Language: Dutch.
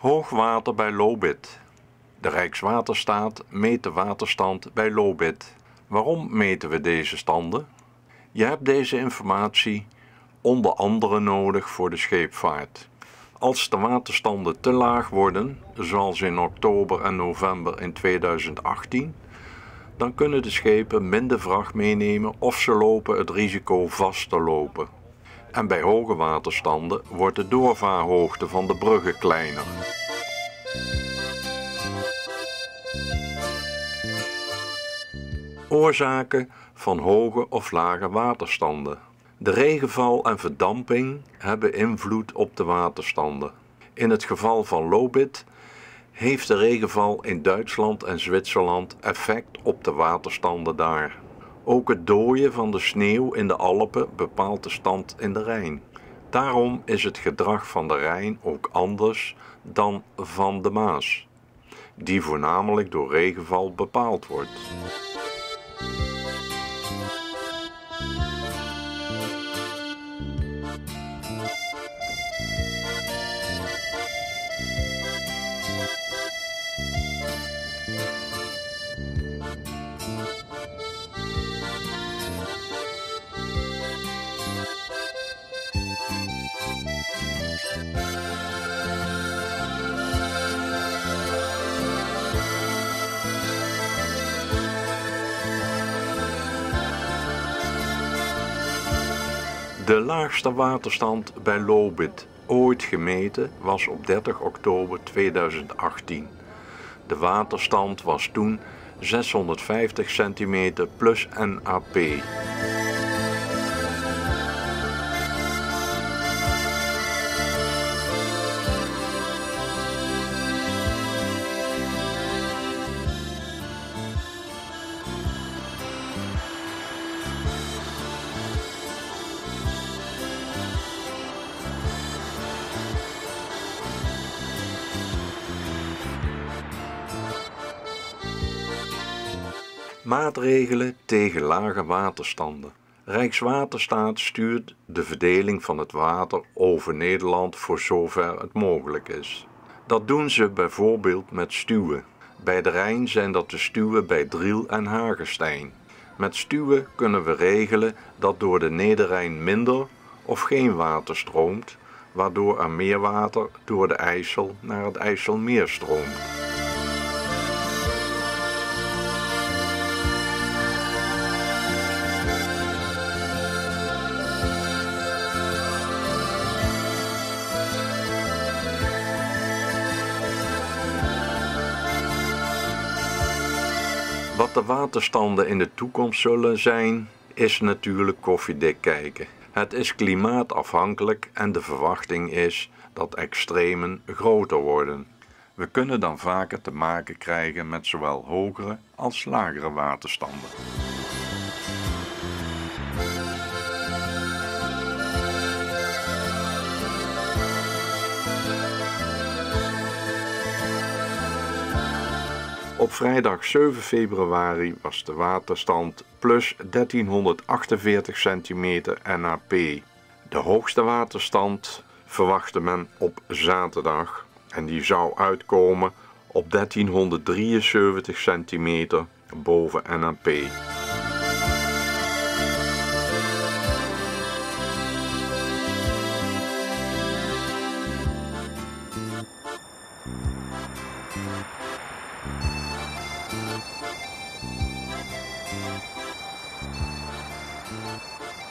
Hoogwater bij Lobit. De Rijkswaterstaat meet de waterstand bij Lobit. Waarom meten we deze standen? Je hebt deze informatie onder andere nodig voor de scheepvaart. Als de waterstanden te laag worden, zoals in oktober en november in 2018, dan kunnen de schepen minder vracht meenemen of ze lopen het risico vast te lopen. En bij hoge waterstanden wordt de doorvaarhoogte van de bruggen kleiner. Oorzaken van hoge of lage waterstanden. De regenval en verdamping hebben invloed op de waterstanden. In het geval van Lobit heeft de regenval in Duitsland en Zwitserland effect op de waterstanden daar. Ook het dooien van de sneeuw in de Alpen bepaalt de stand in de Rijn. Daarom is het gedrag van de Rijn ook anders dan van de Maas, die voornamelijk door regenval bepaald wordt. De laagste waterstand bij Lobit ooit gemeten was op 30 oktober 2018. De waterstand was toen 650 centimeter plus NAP. Maatregelen tegen lage waterstanden. Rijkswaterstaat stuurt de verdeling van het water over Nederland voor zover het mogelijk is. Dat doen ze bijvoorbeeld met stuwen. Bij de Rijn zijn dat de stuwen bij Driel en Hagestein. Met stuwen kunnen we regelen dat door de Nederrijn minder of geen water stroomt, waardoor er meer water door de IJssel naar het IJsselmeer stroomt. Wat de waterstanden in de toekomst zullen zijn, is natuurlijk koffiedik kijken. Het is klimaatafhankelijk en de verwachting is dat extremen groter worden. We kunnen dan vaker te maken krijgen met zowel hogere als lagere waterstanden. Op vrijdag 7 februari was de waterstand plus 1348 centimeter NAP. De hoogste waterstand verwachtte men op zaterdag en die zou uitkomen op 1373 centimeter boven NAP. you